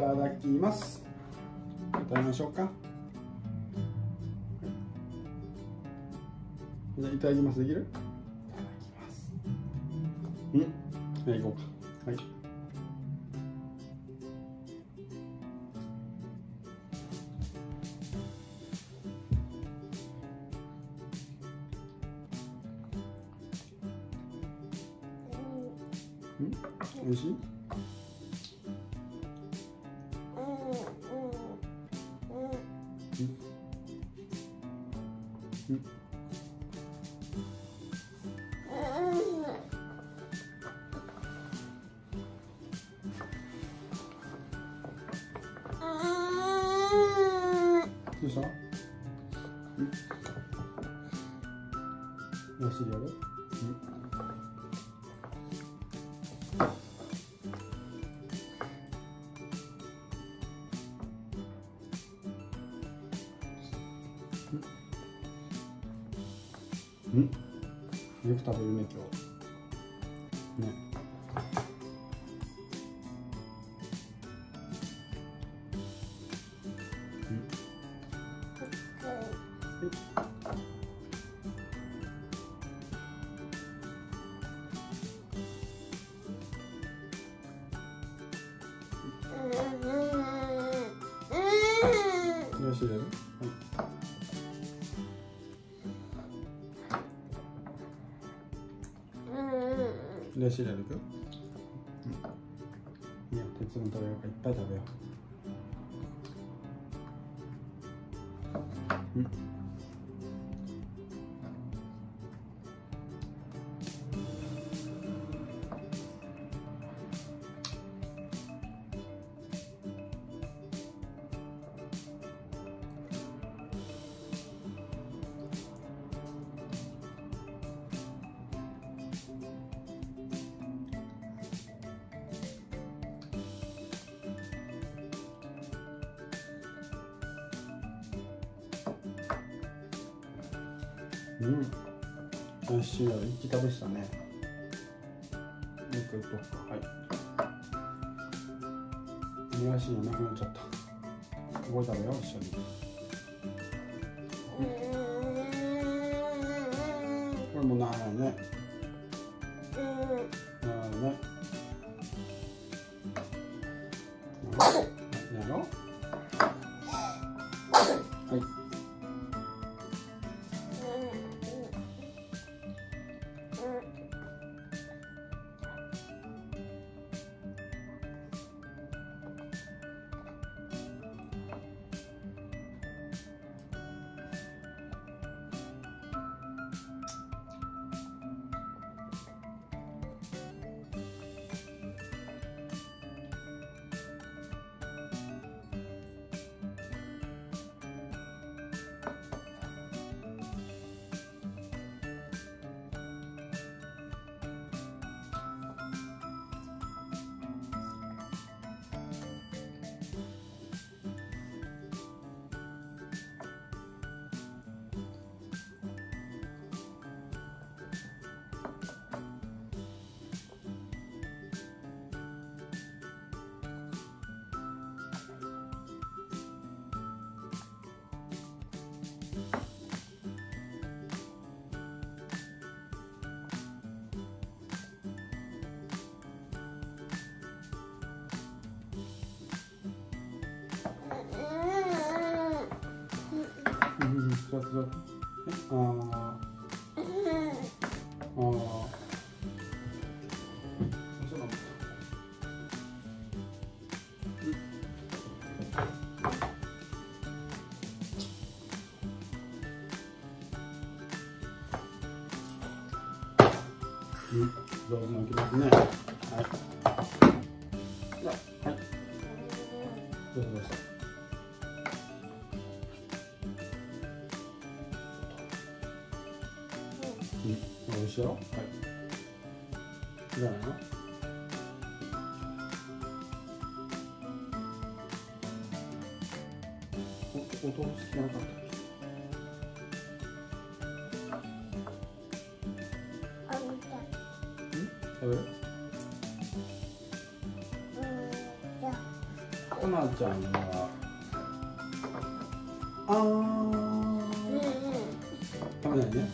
いただきます。食べましょうか。じゃあいただきます。できる？いただきます。うん。はい行こうか。はい。うん？美味しい？うしたうん。よしやるうん。うん。よく食べるね今日。はいよしやるくいや鉄分取れるかいっぱい食べよう。うん。うん。美味しいよ。一気食べしたね。もう一回いこうか。はい。お願いしいのなくなっちゃった。ここ食べよう、一緒に。これもならね。ならね。やろう。はうん、座って座って。ああ。ああ。うん。上手に置きますね。はい。じゃ、はい。どうぞどうぞ。しいよ。はい。じゃないの。お、お豆腐好きなかった食べる？コナちゃんは？あー。食べないね。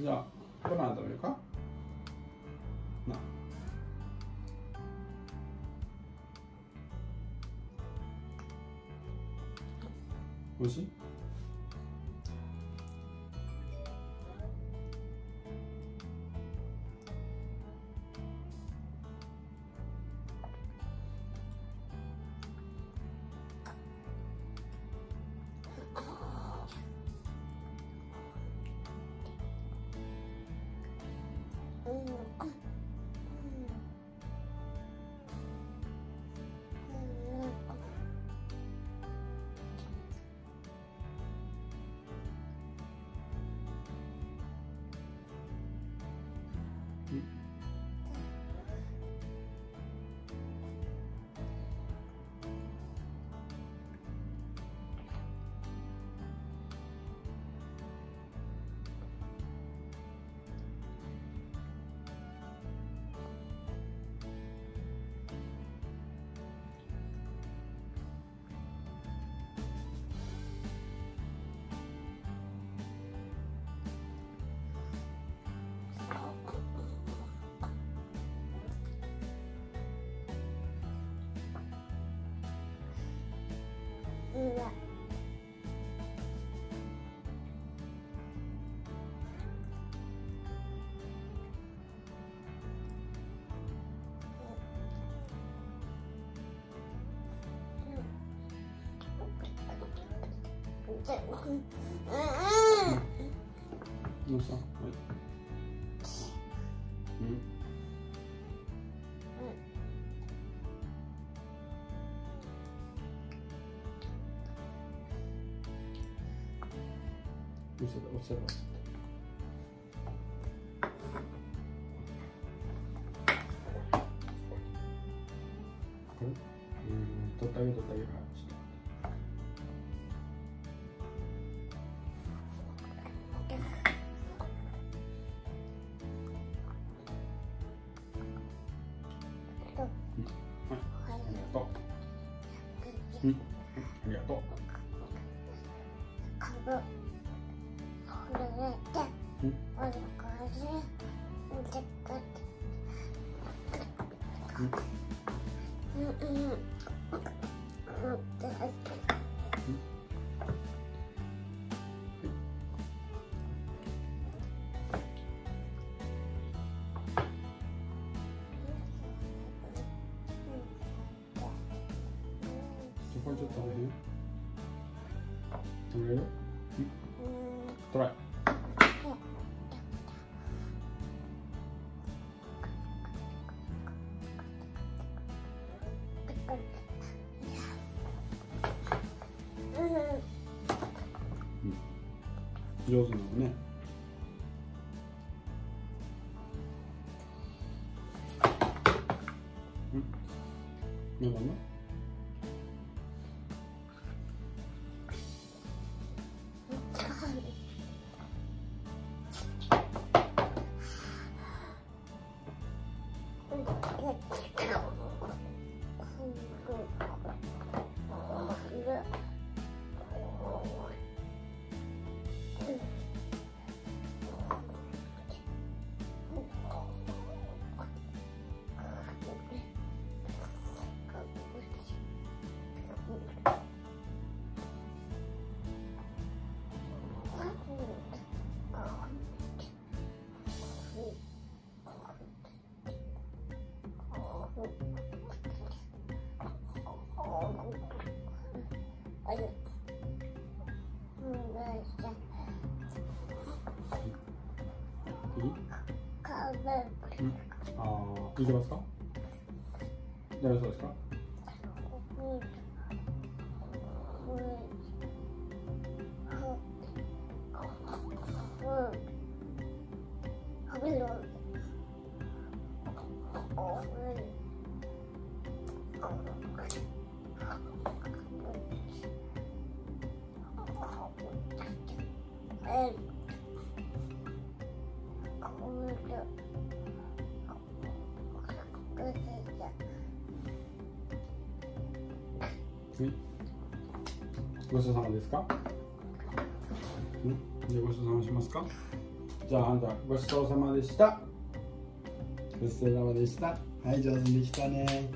じゃあコナ食べるかなおいしいどうしたは落ちてた落ちてた落ちてたこれう。ん、ありがとう。うん、ありがとう。そ上手なのね。うん。まだな。見てますか？大丈夫そうですか？えっごちそうさまですか？ん？じゃあごちそうさましますか？じゃああんたごちそうさまでした。ごちそうさまでした。はい上手にできたね。